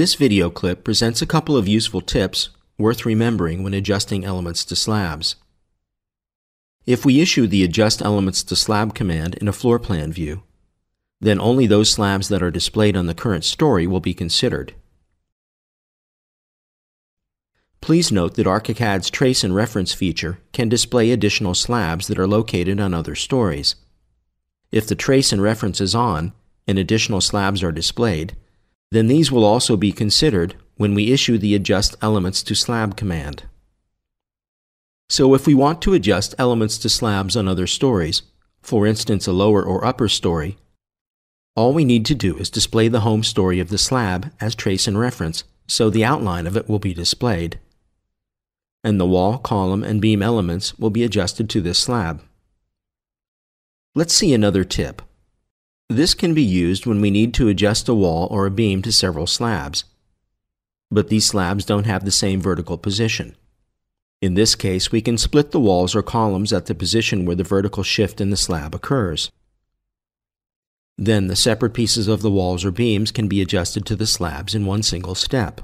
This video clip presents a couple of useful tips worth remembering when adjusting elements to slabs. If we issue the Adjust Elements to Slab command in a floor plan view, then only those slabs that are displayed on the current story will be considered. Please note that ArchiCAD's Trace and Reference feature can display additional slabs that are located on other stories. If the Trace and Reference is on and additional slabs are displayed, then these will also be considered when we issue the Adjust Elements to Slab command. So if we want to adjust elements to slabs on other stories, for instance a lower or upper story, all we need to do is display the home story of the slab as trace and reference, so the outline of it will be displayed. And the wall, column, and beam elements will be adjusted to this slab. Let's see another tip. This can be used when we need to adjust a wall or a beam to several slabs. But these slabs don't have the same vertical position. In this case, we can split the walls or columns at the position where the vertical shift in the slab occurs. Then the separate pieces of the walls or beams can be adjusted to the slabs in one single step.